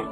ส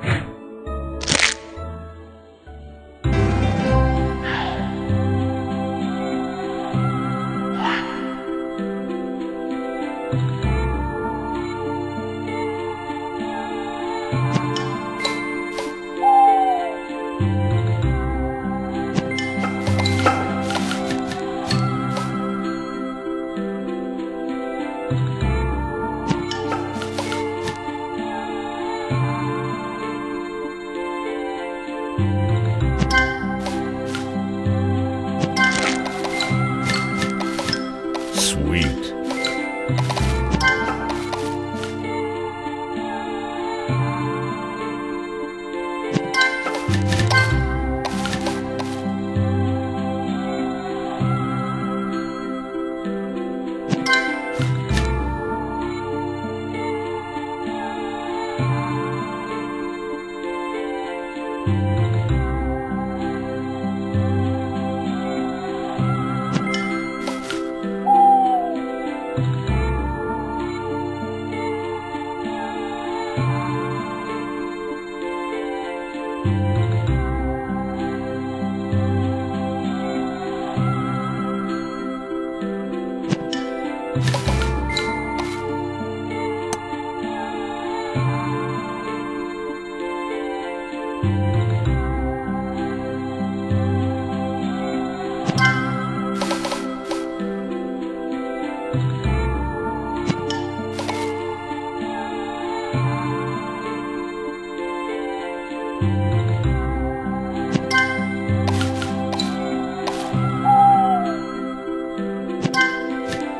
you.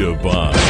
Divine.